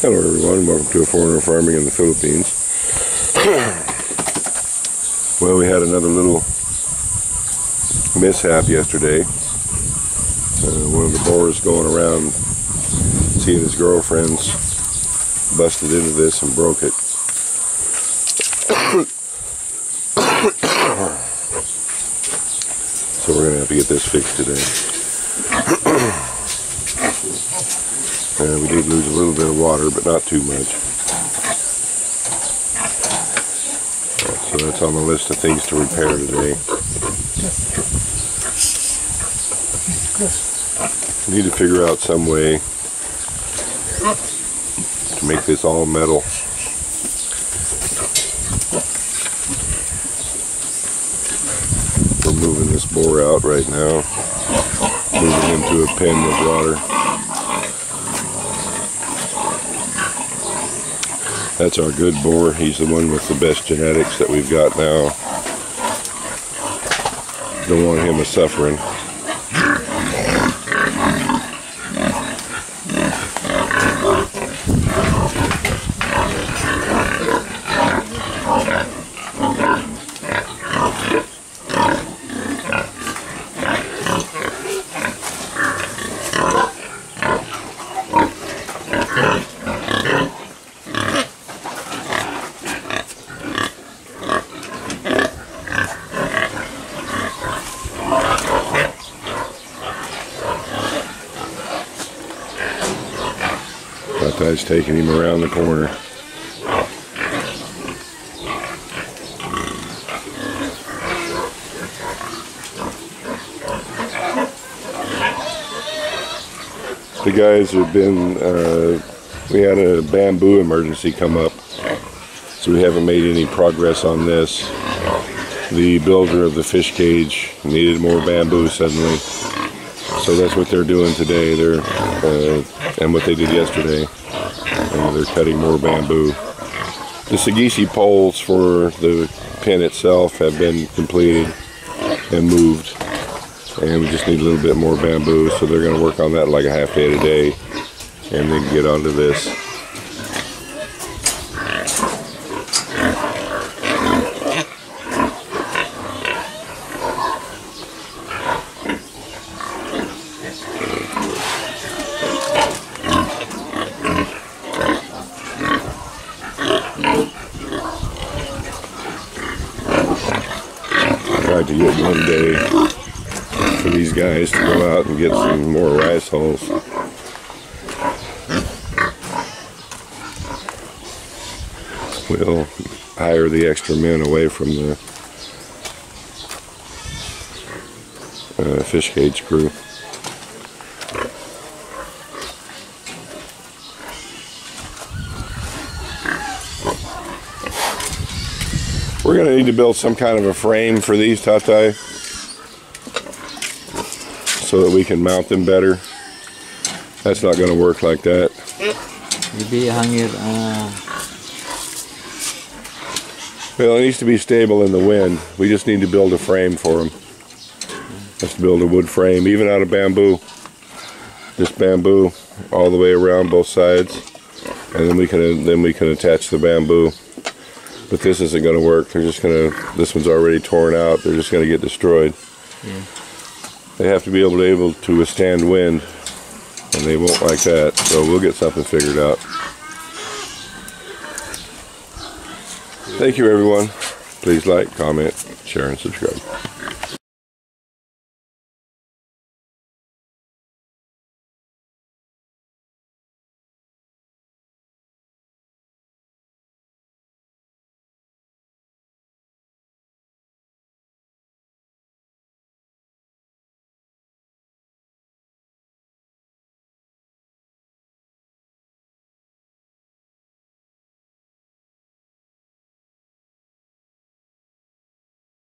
Hello everyone, welcome to A Foreigner Farming in the Philippines. well, we had another little mishap yesterday. Uh, one of the boars going around seeing his girlfriends busted into this and broke it. so we're going to have to get this fixed today. We did lose a little bit of water, but not too much. So that's on the list of things to repair today. We need to figure out some way to make this all metal. We're moving this boar out right now, moving into a pen with water. That's our good boar. He's the one with the best genetics that we've got now. Don't want him a suffering. That taking him around the corner. The guys have been, uh, we had a bamboo emergency come up, so we haven't made any progress on this. The builder of the fish cage needed more bamboo suddenly, so that's what they're doing today. They're uh, and what they did yesterday. Uh, they're cutting more bamboo. The Sagisi poles for the pen itself have been completed and moved. And we just need a little bit more bamboo, so they're going to work on that like a half day today and then get onto this. To get one day for these guys to go out and get some more rice hulls. We'll hire the extra men away from the uh, fish cage crew. We're going to need to build some kind of a frame for these tatai so that we can mount them better. That's not going to work like that. Maybe hangir uh, Well, it needs to be stable in the wind. We just need to build a frame for them. Let's build a wood frame, even out of bamboo. Just bamboo all the way around both sides, and then we can then we can attach the bamboo. But this isn't going to work. They're just going to. This one's already torn out. They're just going to get destroyed. Yeah. They have to be able to able to withstand wind, and they won't like that. So we'll get something figured out. Thank you, everyone. Please like, comment, share, and subscribe.